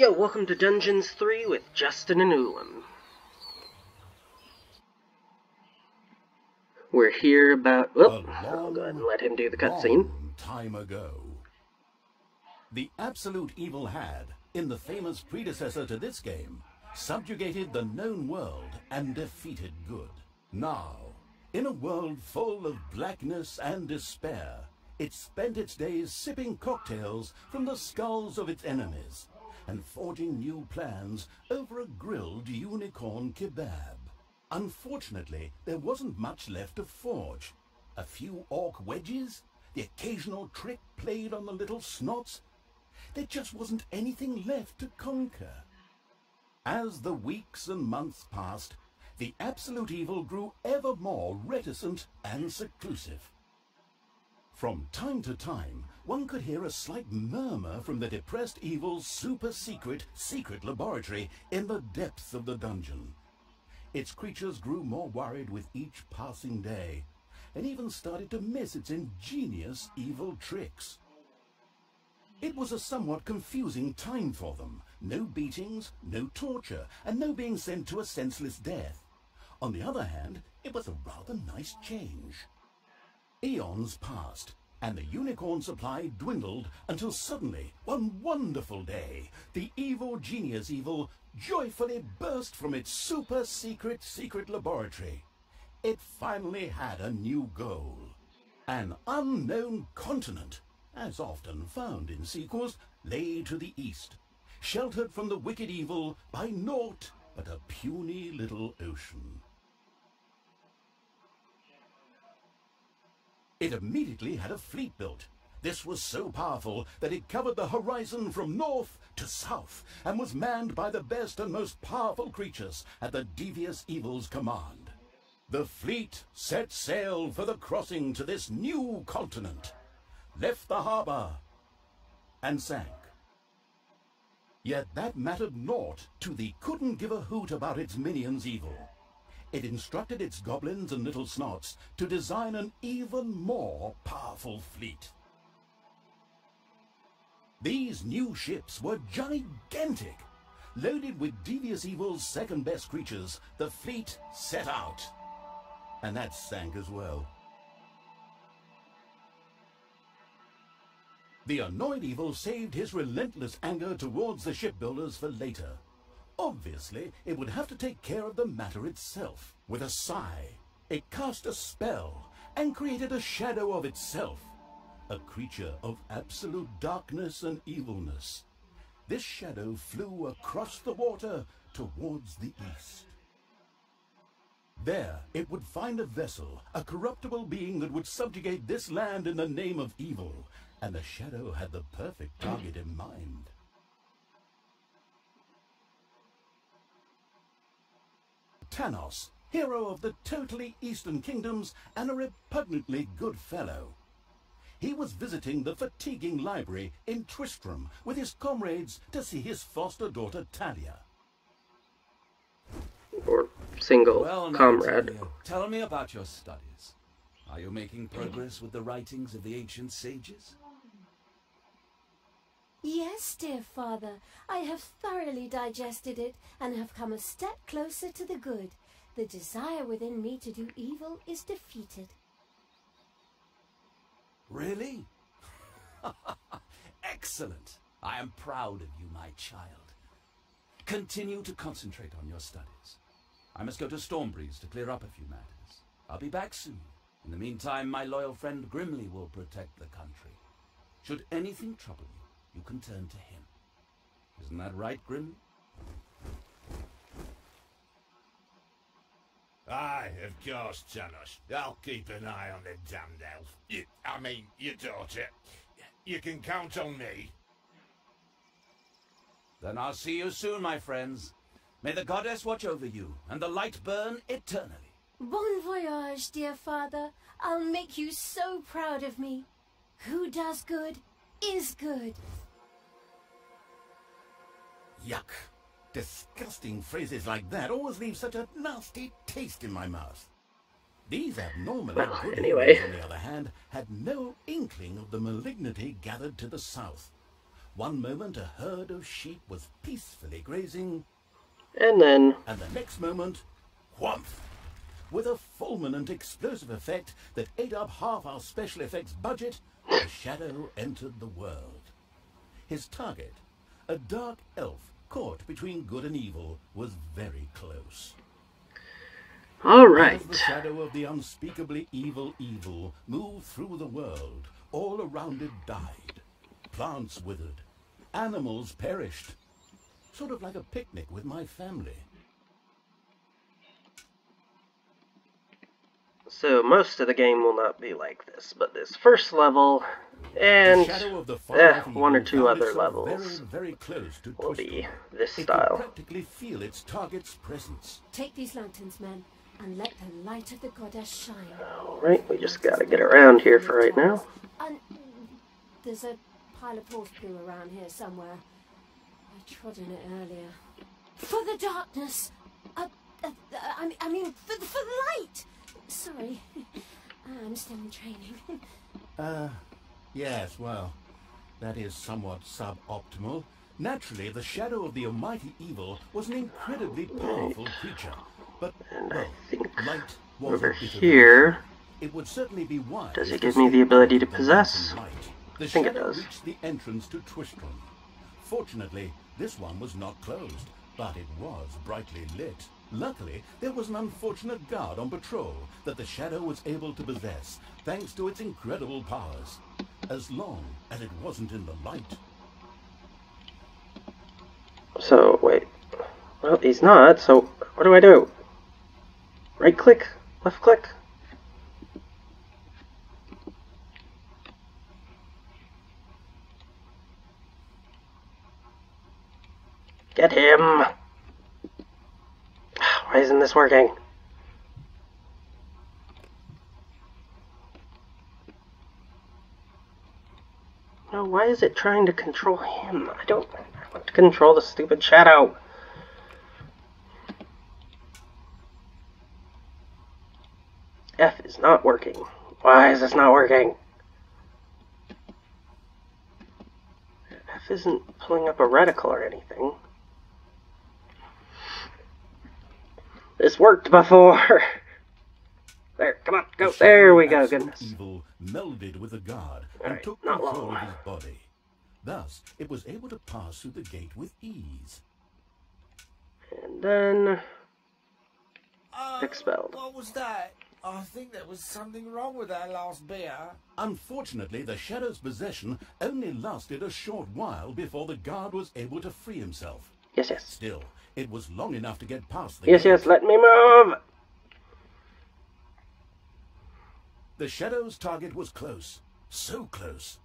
Yo, welcome to Dungeons 3 with Justin and Ulan. We're here about. Oh, I'll go ahead and let him do the cutscene. Time ago. The absolute evil had, in the famous predecessor to this game, subjugated the known world and defeated good. Now, in a world full of blackness and despair, it spent its days sipping cocktails from the skulls of its enemies and forging new plans over a grilled unicorn kebab. Unfortunately, there wasn't much left to forge. A few orc wedges, the occasional trick played on the little snots. There just wasn't anything left to conquer. As the weeks and months passed, the absolute evil grew ever more reticent and seclusive. From time to time, one could hear a slight murmur from the depressed evil's super-secret, secret laboratory in the depths of the dungeon. Its creatures grew more worried with each passing day, and even started to miss its ingenious evil tricks. It was a somewhat confusing time for them. No beatings, no torture, and no being sent to a senseless death. On the other hand, it was a rather nice change. Eons passed, and the unicorn supply dwindled until suddenly, one wonderful day, the evil genius evil joyfully burst from its super secret secret laboratory. It finally had a new goal. An unknown continent, as often found in sequels, lay to the east, sheltered from the wicked evil by naught but a puny little ocean. It immediately had a fleet built. This was so powerful that it covered the horizon from north to south and was manned by the best and most powerful creatures at the devious evil's command. The fleet set sail for the crossing to this new continent, left the harbor, and sank. Yet that mattered naught to the couldn't give a hoot about its minions' evil it instructed its goblins and little snots to design an even more powerful fleet. These new ships were gigantic. Loaded with Devious Evil's second-best creatures, the fleet set out. And that sank as well. The annoyed Evil saved his relentless anger towards the shipbuilders for later. Obviously, it would have to take care of the matter itself. With a sigh, it cast a spell and created a shadow of itself, a creature of absolute darkness and evilness. This shadow flew across the water towards the east. There, it would find a vessel, a corruptible being that would subjugate this land in the name of evil, and the shadow had the perfect target in mind. Tanos, hero of the totally Eastern Kingdoms and a repugnantly good fellow. He was visiting the fatiguing library in Twistram with his comrades to see his foster daughter Thalya. Or single well, comrade. Tell me about your studies. Are you making progress with the writings of the ancient sages? Yes, dear father, I have thoroughly digested it and have come a step closer to the good. The desire within me to do evil is defeated. Really? Excellent. I am proud of you, my child. Continue to concentrate on your studies. I must go to Stormbreeze to clear up a few matters. I'll be back soon. In the meantime, my loyal friend Grimly will protect the country. Should anything trouble you, you can turn to him. Isn't that right, Grim? Aye, of course, Tanos. I'll keep an eye on the damned elf. You, I mean, your daughter. You can count on me. Then I'll see you soon, my friends. May the goddess watch over you, and the light burn eternally. Bon voyage, dear father. I'll make you so proud of me. Who does good is good. Yuck. Disgusting phrases like that always leave such a nasty taste in my mouth. These abnormally Well, anyway. on the other hand, had no inkling of the malignity gathered to the south. One moment a herd of sheep was peacefully grazing, And then, and the next moment, whumph! With a fulminant explosive effect that ate up half our special effects budget, the shadow entered the world. His target, a dark elf caught between good and evil, was very close. alright. As the shadow of the unspeakably evil evil moved through the world, all around it died. Plants withered. Animals perished. Sort of like a picnic with my family. So most of the game will not be like this, but this first level and the of the eh, one or two other levels very, very close to will be this It could style. practically feel its target's presence. Take these lanterns, men, and let the light of the goddess shine. Alright, we just gotta get around here for right now. And there's a pile of horse poo around here somewhere. I trod in it earlier. For the darkness! Uh, uh, uh, I, mean- I mean, for, the- for the light! Sorry. I'm still in training. Uh, yes, well, that is somewhat suboptimal. Naturally, the shadow of the almighty evil was an incredibly powerful creature. But, I well, think light was over a bit of a here, It would certainly be wise. Does it give me the ability to of the possess? mountain light. The I think it shadow does. reached the entrance to Twistram. Fortunately, this one was not closed, but it was brightly lit. Luckily, there was an unfortunate guard on patrol that the shadow was able to possess, thanks to its incredible powers. As long as it wasn't in the light. so wait. Well, he's not, so what do I do? Right click? Left click? Get him! Why isn't this working? No, why is it trying to control him? I don't I want to control the stupid shadow. F is not working. Why is this not working? F isn't pulling up a reticle or anything. This worked before. There, come on, go. There we go, absolute goodness. Evil melded with the guard and Alright, took not control long. of his body. Thus, it was able to pass through the gate with ease. And then Uh, Expelled. What was that? I think there was something wrong with that last beer. Unfortunately, the Shadow's possession only lasted a short while before the guard was able to free himself. yes, yes, Still, it was long enough to get past the yes, yes. Let me move. The Shadow's target was close. So close.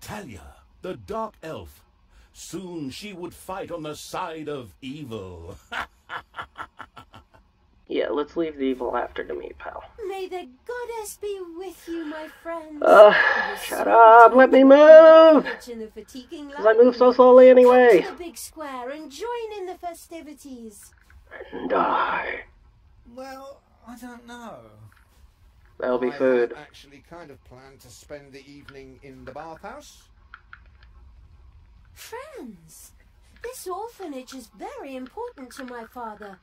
Thalya, the Dark Elf. Soon she would fight on the side of evil. Yeah, let's leave the evil after to me, pal. May the goddess be with you, my friends. Uh, shut up, let me move! In Because I move so light. slowly Come anyway. to the big square and join in the festivities. And die. Well, I don't know. That'll be I food. I actually kind of planned to spend the evening in the bathhouse. Friends, this orphanage is very important to my father.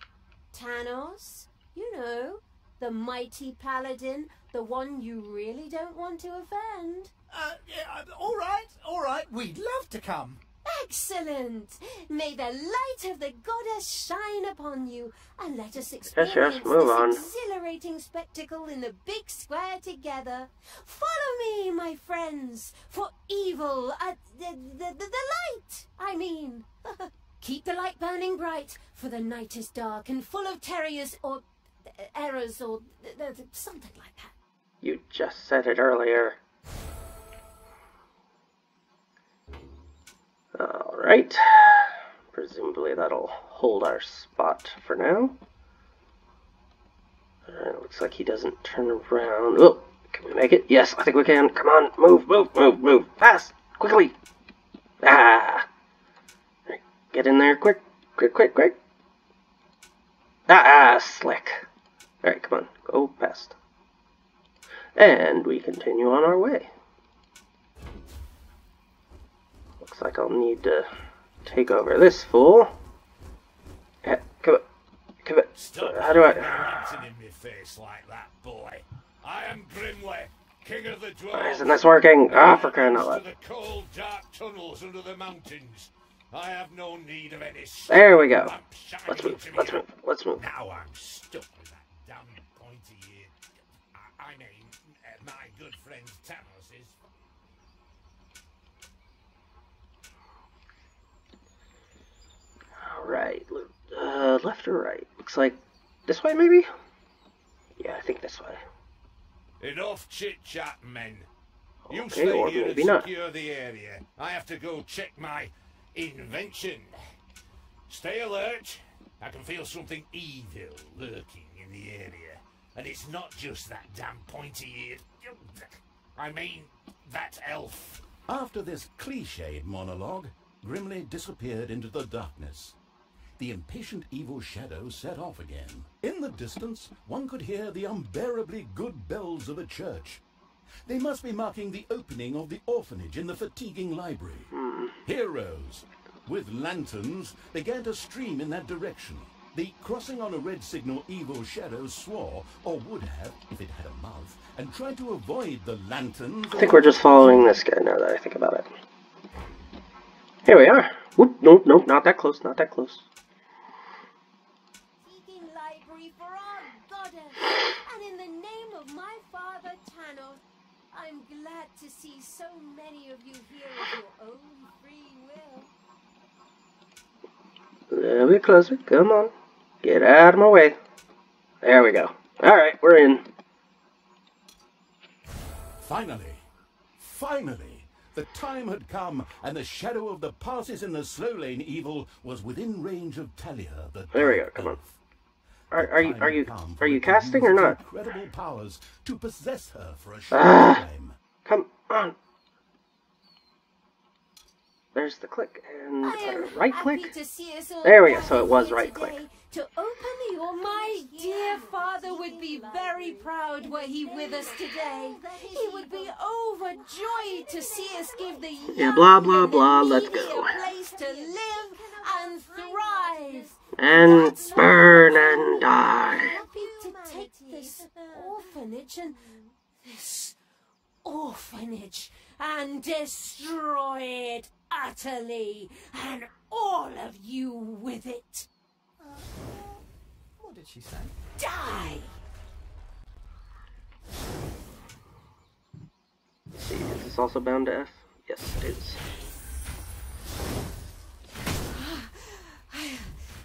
Tanos, you know, the mighty paladin, the one you really don't want to offend. Uh, yeah, all right, all right. We'd love to come. Excellent! May the light of the goddess shine upon you, and let us experience yes, move this on. exhilarating spectacle in the big square together. Follow me, my friends, for evil, at the, the, the, the light, I mean. Keep the light burning bright, for the night is dark and full of terriers or uh, errors or uh, something like that. You just said it earlier. Alright. Presumably that'll hold our spot for now. Alright, looks like he doesn't turn around. Oh, can we make it? Yes, I think we can. Come on, move, move, move, move. Fast, quickly. Ah. Get in there, quick, quick, quick, quick. Ah, ah slick. Alright, come on, go past. And we continue on our way. Looks like I'll need to take over this fool. Eh, come on. Come on. Stop How do I... in my face like that, boy. I am Grimly, king of the dwarves. Why isn't this working? Ah, for crying out loud. the cold, dark tunnels under the mountains. I have no need of any There we go. Let's move. Let's move. Let's move. Now I'm stuck with that damn pointy ear. I, I mean, uh, my good friend Tanos is. Alright. Uh, left or right? Looks like this way, maybe? Yeah, I think this way. Enough chit chat, men. You stay here and not. secure the area. I have to go check my invention. Stay alert. I can feel something evil lurking in the area. And it's not just that damn pointy eared. I mean, that elf. After this cliched monologue, Grimly disappeared into the darkness. The impatient evil shadow set off again. In the distance, one could hear the unbearably good bells of a church. They must be marking the opening of the orphanage in the fatiguing library. Heroes, with lanterns, began to stream in that direction. The crossing on a red signal evil shadow swore, or would have, if it had a mouth, and tried to avoid the lanterns. I think we're just following this guy now that I think about it. Here we are. Whoop, nope, nope, not that close, not that close. Seeking library for our goddess, and in the name of my father Tanos, I'm glad to see so many of you here of your own free will. A little bit closer, come on. Get out of my way. There we go. Alright, we're in. Finally, finally, the time had come, and the shadow of the passes in the slow lane evil was within range of Thalya, the There we go, come on. Elf. Are, are you are you are you casting or not? Incredible powers to possess her for a short Ah. time. Come on. There's the click and uh, right click. to see us all There we go, so it was right click. To open the or my dear father would be very proud were he with us today. He would be overjoyed to see us give the Yeah, blah, blah, blah, let's go. place to live and thrive. And burn I'm and die. Happy to take this orphanage this orphanage and destroy it utterly, and all of you with it. Uh, what did she say? Die! Let's see, is this also bound to F? Yes, it is. I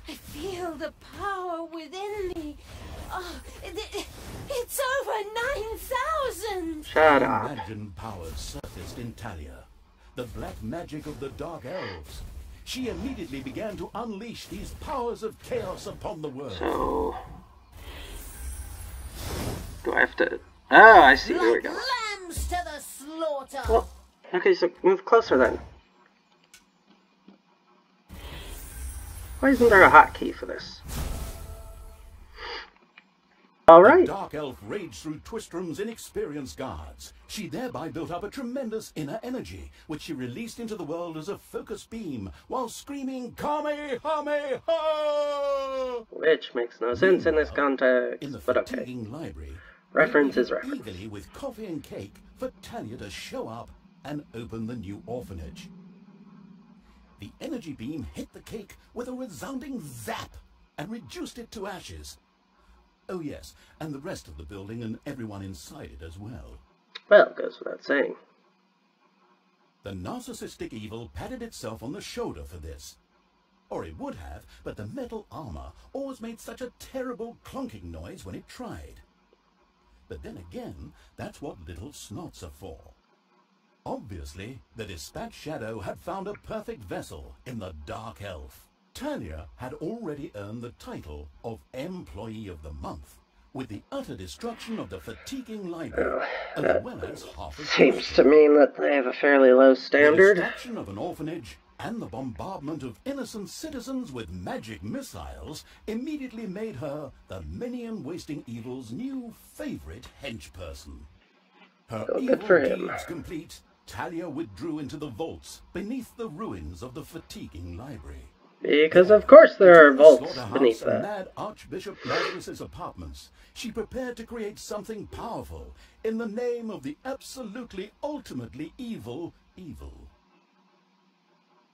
I feel the power within me. Ah, oh, it, it- it's over 9,000! Shut up. Imagined powers surfaced in Thalya, the black magic of the Dark Elves. She immediately began to unleash these powers of chaos upon the world. So do I have to? Oh, I see. Here we Like go. lambs to the slaughter! Well, okay, so move closer then. Why isn't there a hotkey for this? All The. Dark Elf raged through Twistram's inexperienced guards. She thereby built up a tremendous inner energy, which she released into the world as a focus beam, while screaming Kamehameha! Which makes no sense in this context, In the but okay. fatiguing library, Reference they is reference. Eagerly with coffee and cake for Thalya to show up and open the new orphanage. The energy beam hit the cake with a resounding zap and reduced it to ashes. Oh yes, and the rest of the building and everyone inside it as well. Well, goes without saying. The narcissistic evil patted itself on the shoulder for this. Or it would have, but the metal armor always made such a terrible clunking noise when it tried. But then again, that's what little snots are for. Obviously, the Dispatch Shadow had found a perfect vessel in the Dark Elf. Thalya had already earned the title of Employee of the Month, with the utter destruction of the fatiguing library, as well as half Seems to mean that they have a fairly low standard. the destruction of an orphanage and the bombardment of innocent citizens with magic missiles immediately made her the minion wasting evil's new favorite henchperson. Her oh, Well, evil for him. deeds complete, Thalya withdrew into the vaults beneath the ruins of the fatiguing library. Because of course there are vaults beneath that. Mad Archbishop Lazarus's apartments, she prepared to create something powerful in the name of the absolutely, ultimately evil evil.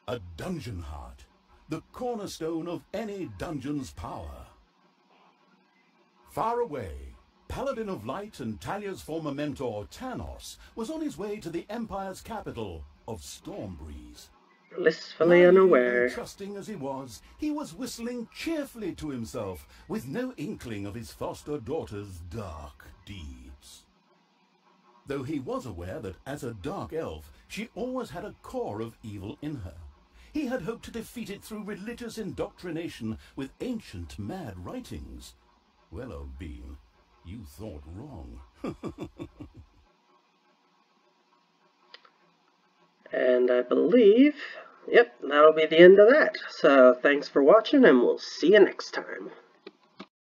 A dungeon heart, the cornerstone of any dungeon's power. Far away, Paladin of Light and Thalya's former mentor, Tanos, was on his way to the Empire's capital of Stormbreeze. Blissfully unaware. trusting as he was, he was whistling cheerfully to himself, with no inkling of his foster daughter's dark deeds. Though he was aware that as a dark elf, she always had a core of evil in her. He had hoped to defeat it through religious indoctrination with ancient mad writings. Well, old bean, you thought wrong. And I believe, yep, that'll be the end of that. So thanks for watching, and we'll see you next time.